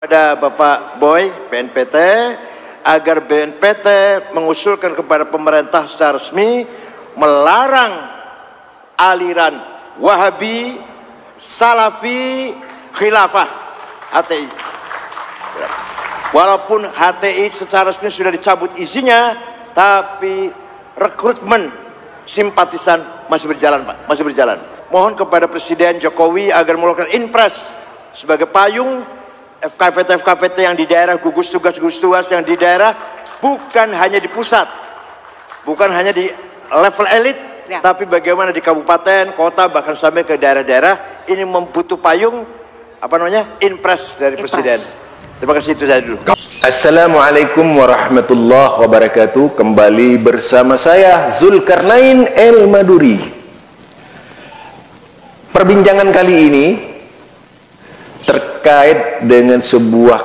Pada Bapak Boy, BNPT, agar BNPT mengusulkan kepada pemerintah secara resmi melarang aliran Wahabi, Salafi, Khilafah, HTI. Walaupun HTI secara resmi sudah dicabut izinnya, tapi rekrutmen simpatisan masih berjalan, Pak, masih berjalan. Mohon kepada Presiden Jokowi agar melakukan impres sebagai payung FKPT-FKPT yang di daerah, gugus tugas-gugus tugas yang di daerah bukan hanya di pusat, bukan hanya di level elit, ya. tapi bagaimana di kabupaten, kota, bahkan sampai ke daerah-daerah ini membutuh payung apa namanya impres dari impres. presiden. Terima kasih itu saya dulu. Assalamualaikum warahmatullahi wabarakatuh. Kembali bersama saya Zulkarnain El Maduri. Perbincangan kali ini terkait dengan sebuah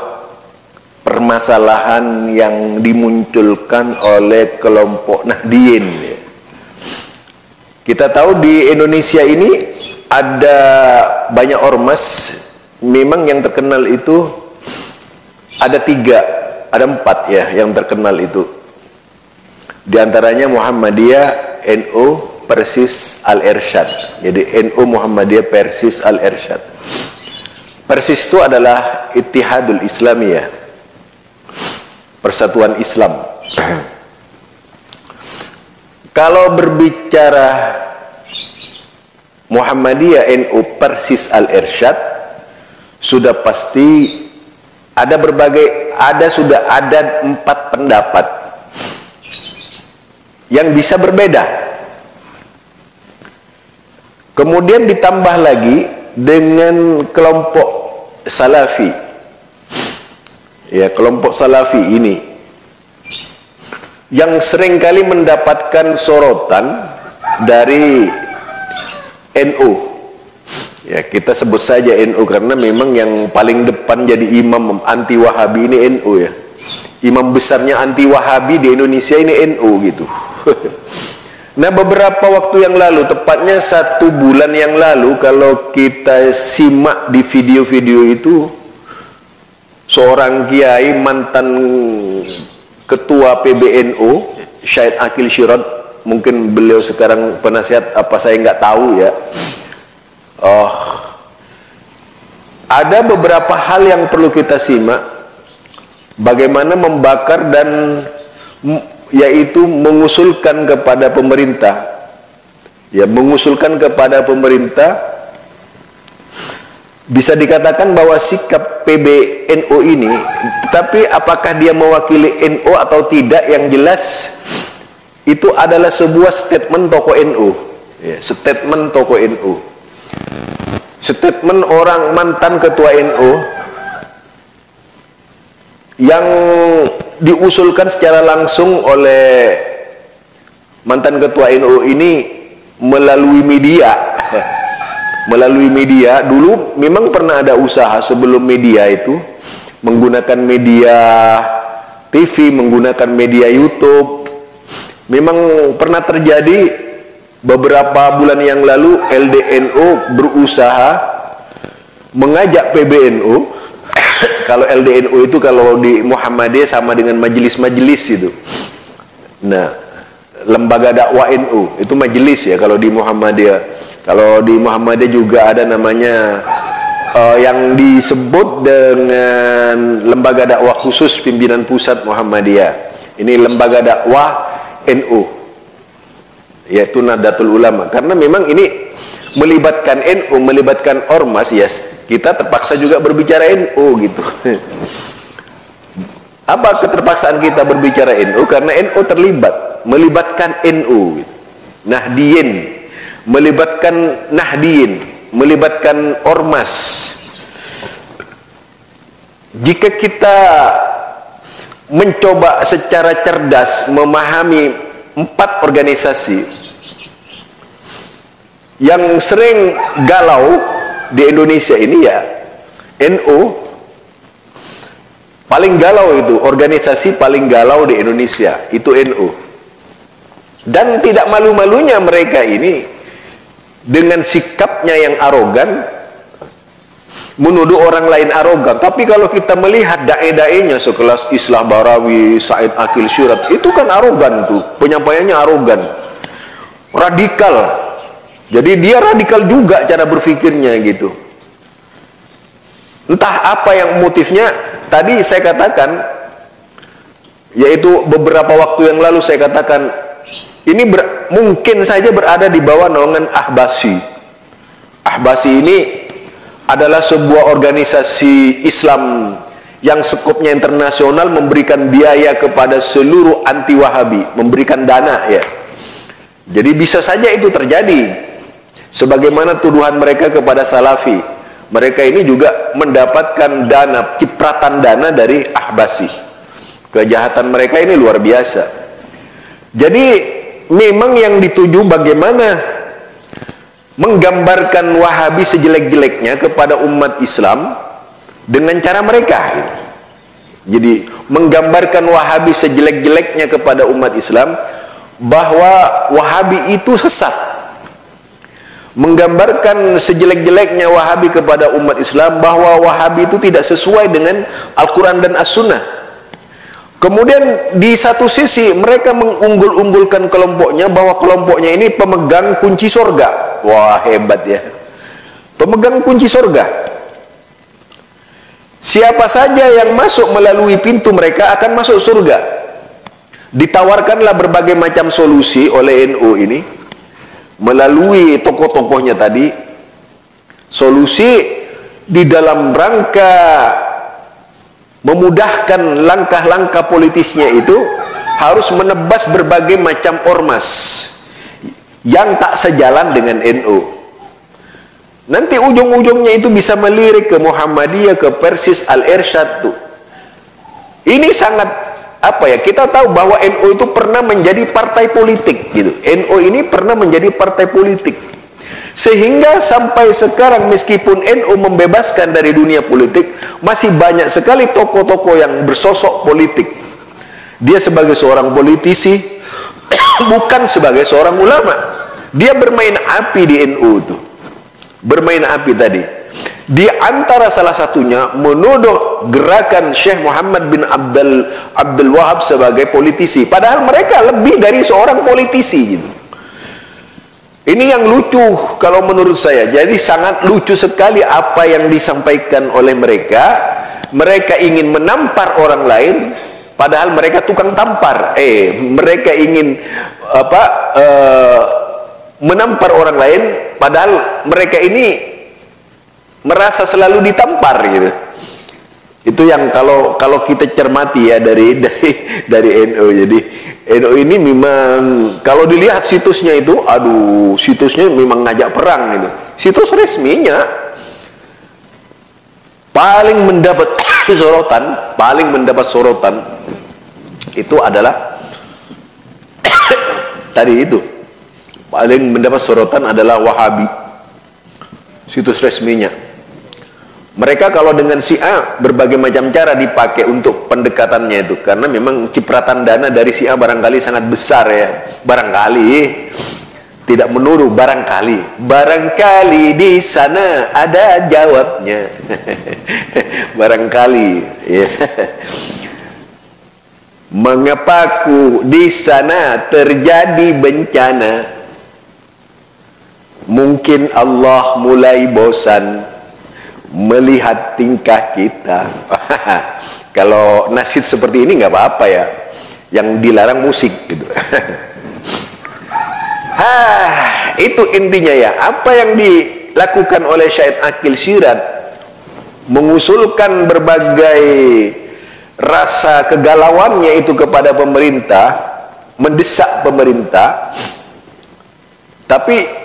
permasalahan yang dimunculkan oleh kelompok Nahdien. Kita tahu di Indonesia ini ada banyak ormas, memang yang terkenal itu ada tiga, ada empat ya yang terkenal itu. Di antaranya Muhammadiyah, NU, Persis Al-Irsyad. Jadi NU Muhammadiyah Persis Al-Irsyad. Persis itu adalah Ittihadul Islamiyah. Persatuan Islam. Kalau berbicara Muhammadiyah NU Persis Al-Irsyad sudah pasti ada berbagai ada sudah ada empat pendapat yang bisa berbeda. Kemudian ditambah lagi dengan kelompok salafi. Ya kelompok salafi ini yang sering kali mendapatkan sorotan dari NU ya kita sebut saja NU karena memang yang paling depan jadi imam anti wahabi ini NU ya. Imam besarnya anti wahabi di Indonesia ini NU gitu Nah beberapa waktu yang lalu, tepatnya satu bulan yang lalu, kalau kita simak di video-video itu, seorang kiai mantan ketua PBNU, Syed Akil Shirot, mungkin beliau sekarang penasihat apa saya nggak tahu ya. Oh, ada beberapa hal yang perlu kita simak, bagaimana membakar dan yaitu mengusulkan kepada pemerintah. Ya mengusulkan kepada pemerintah bisa dikatakan bahwa sikap PBNU ini tetapi apakah dia mewakili NU atau tidak yang jelas itu adalah sebuah statement tokoh NU ya, statement tokoh NU statement orang mantan ketua NU yang diusulkan secara langsung oleh mantan ketua NU ini melalui media. Melalui media. Dulu memang pernah ada usaha sebelum media itu menggunakan media TV menggunakan media YouTube. Memang pernah terjadi beberapa bulan yang lalu LDNU berusaha mengajak PBNU kalau LDNU itu kalau di Muhammadiyah sama dengan majelis-majelis itu. Nah, lembaga dakwah NU itu majelis ya kalau di Muhammadiyah. Kalau di Muhammadiyah juga ada namanya uh, yang disebut dengan lembaga dakwah khusus pimpinan pusat Muhammadiyah. Ini lembaga dakwah NU yaitu Nadatul Ulama karena memang ini melibatkan NU, melibatkan ormas ya kita terpaksa juga berbicara NU gitu. Apa keterpaksaan kita berbicara NU karena NU terlibat melibatkan NU gitu. Nahdien melibatkan Nahdien melibatkan ormas. Jika kita mencoba secara cerdas memahami empat organisasi yang sering galau di Indonesia ini ya NU paling galau itu organisasi paling galau di Indonesia itu NU dan tidak malu-malunya mereka ini dengan sikapnya yang arogan menuduh orang lain arogan. Tapi kalau kita melihat dae-daenya sekelas Islah Barawi, Said Akil Syurat, itu kan arogan tuh, penyampaiannya arogan. Radikal. Jadi dia radikal juga cara berpikirnya gitu. Entah apa yang motifnya, tadi saya katakan yaitu beberapa waktu yang lalu saya katakan ini ber, mungkin saja berada di bawah naungan Ahbasi. Ahbasi ini adalah sebuah organisasi Islam yang sekupnya internasional memberikan biaya kepada seluruh anti Wahabi, memberikan dana ya. Jadi bisa saja itu terjadi. Sebagaimana tuduhan mereka kepada Salafi. Mereka ini juga mendapatkan dana, cipratan dana dari Ahbasi. Kejahatan mereka ini luar biasa. Jadi memang yang dituju bagaimana menggambarkan Wahabi sejelek-jeleknya kepada umat Islam dengan cara mereka. Jadi menggambarkan Wahabi sejelek-jeleknya kepada umat Islam bahwa Wahabi itu sesat. Menggambarkan sejelek-jeleknya Wahabi kepada umat Islam bahwa Wahabi itu tidak sesuai dengan Al-Quran dan As-Sunnah. Kemudian di satu sisi mereka mengunggul-unggulkan kelompoknya bahwa kelompoknya ini pemegang kunci sorga. Wah hebat ya. Pemegang kunci sorga. Siapa saja yang masuk melalui pintu mereka akan masuk surga. Ditawarkanlah berbagai macam solusi oleh NU ini melalui tokoh-tokohnya tadi. Solusi di dalam rangka memudahkan langkah-langkah politisnya itu harus menebas berbagai macam ormas yang tak sejalan dengan NU. Nanti ujung-ujungnya itu bisa melirik ke Muhammadiyah, ke Persis Al-Irsyad. Ini sangat apa ya? Kita tahu bahwa NU itu pernah menjadi partai politik gitu. NU ini pernah menjadi partai politik. Sehingga sampai sekarang meskipun NU membebaskan dari dunia politik, masih banyak sekali tokoh-tokoh yang bersosok politik. Dia sebagai seorang politisi, bukan sebagai seorang ulama. Dia bermain api di NU itu. Bermain api tadi. Di antara salah satunya menuduh gerakan Syekh Muhammad bin Abdul Abdul Wahab sebagai politisi. Padahal mereka lebih dari seorang politisi gitu. Ini yang lucu kalau menurut saya. Jadi sangat lucu sekali apa yang disampaikan oleh mereka. Mereka ingin menampar orang lain padahal mereka tukang tampar. Eh, mereka ingin apa? Uh, menampar orang lain padahal mereka ini merasa selalu ditampar gitu. Itu yang kalau kalau kita cermati ya dari dari dari NU. Jadi NU ini memang kalau dilihat situsnya itu, aduh, situsnya memang ngajak perang itu. Situs resminya paling mendapat sorotan, paling mendapat sorotan itu adalah tadi itu paling mendapat sorotan adalah Wahabi situs resminya mereka kalau dengan si A berbagai macam cara dipakai untuk pendekatannya itu karena memang cipratan dana dari si A barangkali sangat besar ya. Barangkali tidak menuduh barangkali. Barangkali di sana ada jawabnya. barangkali ya. Mengapaku di sana terjadi bencana? Mungkin Allah mulai bosan melihat tingkah kita. Kalau nasid seperti ini nggak apa-apa ya. Yang dilarang musik gitu. Hah, itu intinya ya. Apa yang dilakukan oleh Syed Akil Sirat mengusulkan berbagai rasa kegalauannya itu kepada pemerintah, mendesak pemerintah. Tapi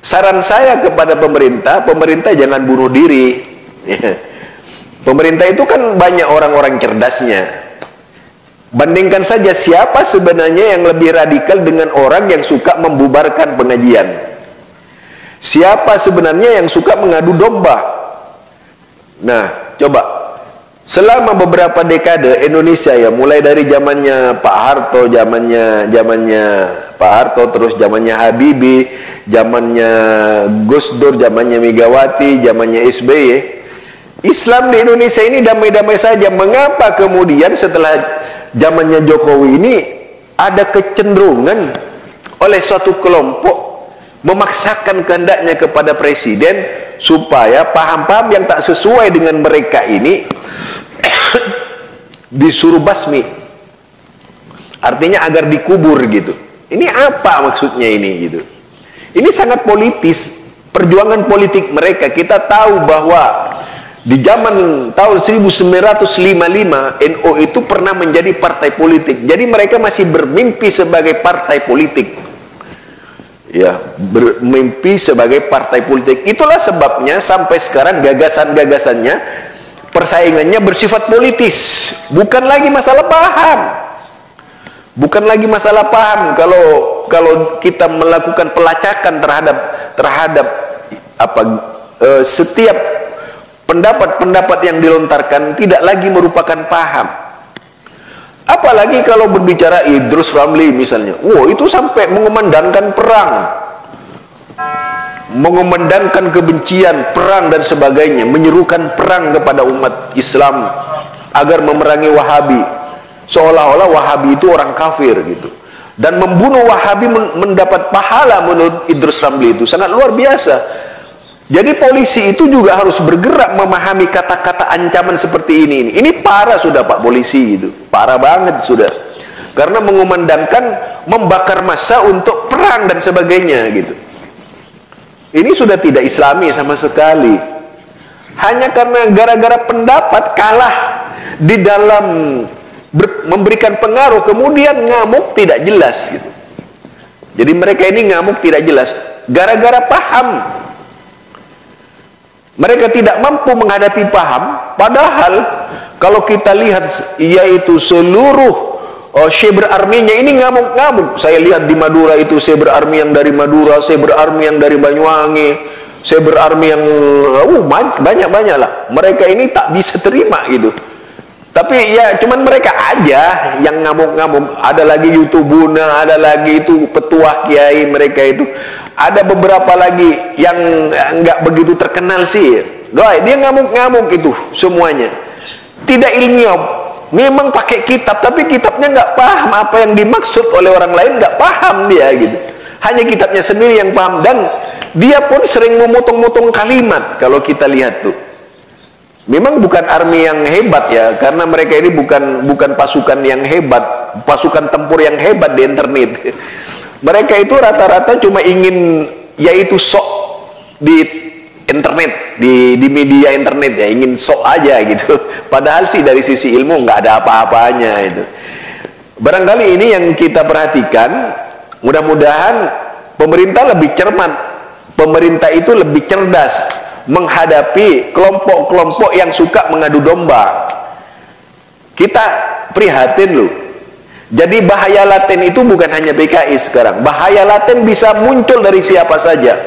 Saran saya kepada pemerintah, pemerintah jangan bunuh diri. Pemerintah itu kan banyak orang-orang cerdasnya. Bandingkan saja siapa sebenarnya yang lebih radikal dengan orang yang suka membubarkan pengajian. Siapa sebenarnya yang suka mengadu domba. Nah, coba selama beberapa dekade Indonesia ya, mulai dari zamannya Pak Harto, zamannya zamannya Pak Harto, terus zamannya Habibie, zamannya Gus Dur, zamannya Megawati, zamannya SBY. Islam di Indonesia ini damai-damai saja. Mengapa kemudian setelah zamannya Jokowi ini ada kecenderungan oleh suatu kelompok memaksakan kehendaknya kepada presiden supaya paham-paham yang tak sesuai dengan mereka ini disuruh basmi. Artinya agar dikubur gitu. Ini apa maksudnya ini gitu. Ini sangat politis. Perjuangan politik mereka kita tahu bahwa di zaman tahun 1955 NU itu pernah menjadi partai politik. Jadi mereka masih bermimpi sebagai partai politik. Ya, bermimpi sebagai partai politik. Itulah sebabnya sampai sekarang gagasan-gagasannya persaingannya bersifat politis, bukan lagi masalah paham. Bukan lagi masalah paham kalau kalau kita melakukan pelacakan terhadap terhadap apa e, setiap pendapat-pendapat yang dilontarkan tidak lagi merupakan paham. Apalagi kalau berbicara Idrus Ramli misalnya. Wow, itu sampai mengumandangkan perang. Mengumandangkan kebencian, perang dan sebagainya. Menyerukan perang kepada umat Islam agar memerangi Wahabi. Seolah-olah Wahabi itu orang kafir gitu. Dan membunuh Wahabi mendapat pahala menurut Idrus Ramli itu sangat luar biasa jadi polisi itu juga harus bergerak memahami kata-kata ancaman seperti ini. Ini parah sudah Pak polisi itu. Parah banget sudah. Karena mengumandangkan membakar massa untuk perang dan sebagainya gitu. Ini sudah tidak islami sama sekali. Hanya karena gara-gara pendapat kalah di dalam memberikan pengaruh kemudian ngamuk tidak jelas gitu. Jadi mereka ini ngamuk tidak jelas gara-gara paham mereka tidak mampu menghadapi paham, padahal kalau kita lihat yaitu seluruh oh, Syeber arminya ini ngamuk-ngamuk. Saya lihat di Madura itu Syeber army yang dari Madura, Syeber army yang dari Banyuwangi, Syeber army yang uh, banyak-banyak lah. Mereka ini tak bisa terima gitu. Tapi ya cuman mereka aja yang ngamuk-ngamuk. Ada lagi YouTubuna, ada lagi itu petuah kiai mereka itu. Ada beberapa lagi yang enggak begitu terkenal sih. Doi, dia ngamuk-ngamuk itu semuanya. Tidak ilmiah. Memang pakai kitab tapi kitabnya enggak paham apa yang dimaksud oleh orang lain enggak paham dia gitu. Hanya kitabnya sendiri yang paham. Dan dia pun sering memotong-motong kalimat kalau kita lihat tuh memang bukan army yang hebat ya karena mereka ini bukan bukan pasukan yang hebat pasukan tempur yang hebat di internet mereka itu rata-rata cuma ingin yaitu sok di internet, di, di media internet ya, ingin sok aja gitu. Padahal sih dari sisi ilmu nggak ada apa-apanya itu. Barangkali ini yang kita perhatikan, mudah-mudahan pemerintah lebih cermat, pemerintah itu lebih cerdas menghadapi kelompok-kelompok yang suka mengadu domba. Kita prihatin loh jadi bahaya laten itu bukan hanya PKI sekarang. Bahaya laten bisa muncul dari siapa saja.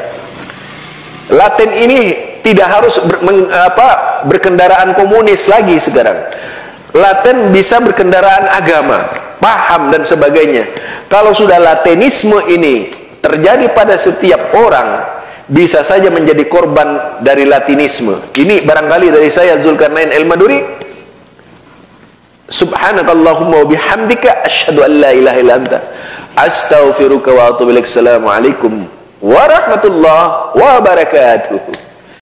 Laten ini tidak harus ber, meng, apa, berkendaraan komunis lagi sekarang. Laten bisa berkendaraan agama, paham dan sebagainya. Kalau sudah latenisme ini terjadi pada setiap orang, bisa saja menjadi korban dari latinisme. Ini barangkali dari saya Zulkarnain El Maduri Subhanakallahumma bihamdika asyhadu an la ilaha illa anta astaghfiruka wa atubu. Assalamualaikum warahmatullahi wabarakatuh.